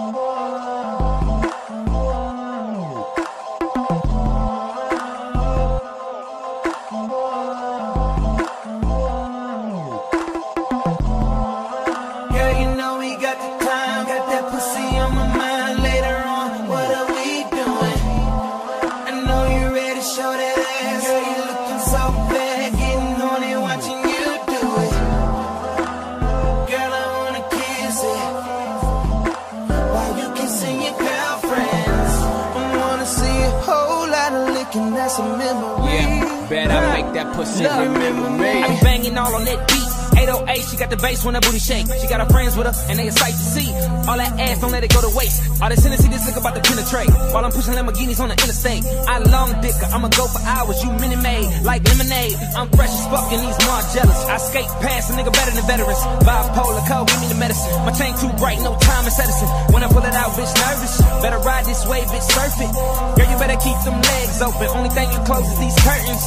Girl, that's a memory. Yeah, bet I make that pussy Love. remember me. I be banging all on that beat. 808, she got the bass when her booty shake. She got her friends with her, and they sight to see. All that ass, don't let it go to waste. All this Hennessy, this nigga about to penetrate. While I'm pushing Lamborghinis on the interstate. I long dicker, I'ma go for hours. You Minute Maid, like lemonade. I'm fresh as fuck, and these more jealous. I skate past a nigga better than veterans. Bipolar medicine. My chain too bright, no time is Edison. When I pull it out, bitch, nervous. Better ride this way, bitch, surf it. Girl, you better keep them legs open. Only thing you close is these curtains.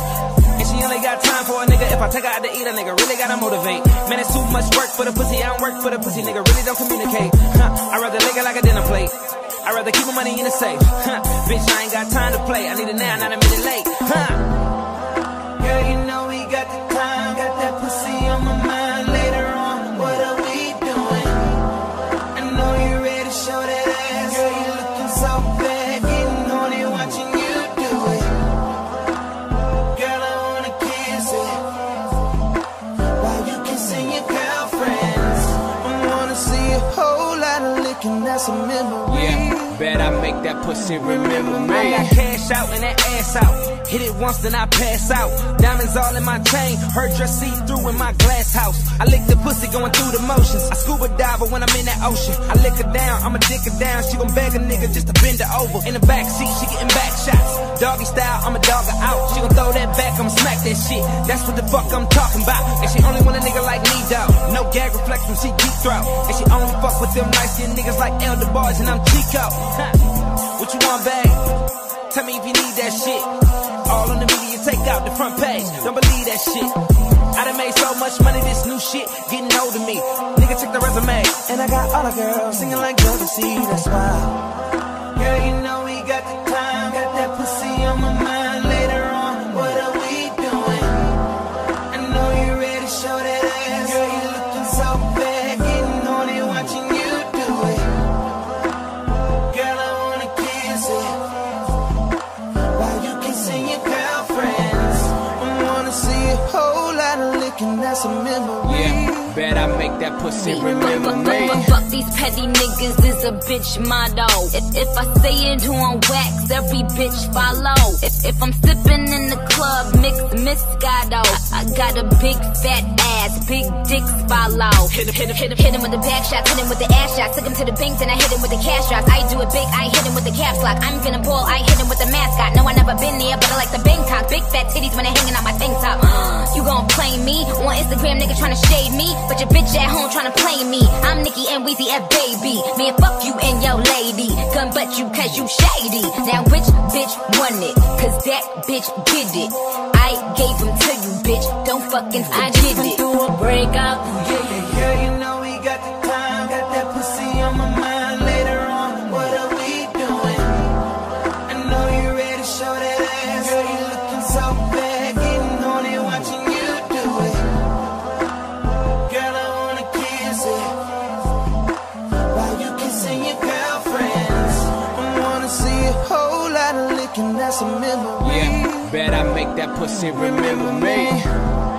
And she only got time for a nigga. If I take her out to eat, a nigga really gotta motivate. Man, it's too much work for the pussy. I don't work for the pussy, nigga. Really don't communicate. Huh, I'd rather lick it like a dinner plate. I'd rather keep my money in the safe. Huh, bitch, I ain't got time to play. I need it now, not a minute late. Huh. Girl, you know Yeah, bet I make that pussy remember I me. got cash out and that ass out. Hit it once, then I pass out. Diamonds all in my chain. Her dress see through in my glass house. I lick the pussy going through the motions. I scuba diver when I'm in that ocean. I lick her down, I'ma dick her down. She gon' beg a nigga just to bend her over. In the back seat, she getting back shots. Doggy style, I'ma dog her out. She gon' throw that back, I'ma smack that shit. That's what the fuck I'm talking about. And she only want a nigga like me, dog. No gag reflex when she deep throat. And she only fuck with them nice skinned niggas like El DeBarge and I'm Chico. What you want, babe? Tell me if you need that shit. Out the front page. Don't believe that shit. I done made so much money, this new shit getting old to me. Nigga, check the resume. And I got all the girls singing like Jodeci, that's why. Girl, you know we got the time, got that pussy on my mind later on. What are we doing? I know you're ready to show that ass. Girl, you looking so bad, that's a memory. Yeah, bet I make that pussy remember Fuck, me. fuck, fuck, fuck these petty niggas is a bitch motto. If, if I say it who on wax, every bitch follow. If, if I'm sipping in the club, mix Moscato. I, I got a big fat ass, big dicks follow. Hit him, hit him, hit him, hit him with the back shots, hit him with the ass shots. Took him to the bank, then I hit him with the cash drops. I do it big, I hit him with the caps lock. I'm gonna ball, I hit him with the mascot. No, I never been there, but I like the Bangkok. Big fat titties when they hanging out my tank top. you gon' play me on Instagram, nigga tryna shade me, but your bitch at home tryna play me. I'm Nicki and Weezy F baby. Man, fuck you and your lady. Gun butt you cause you shady. Now which bitch won it? Cause that bitch did it. I gave him to you, bitch. Don't fucking forget I just it. through a breakup. Of that's a memory. Yeah, bet I make that pussy remember me.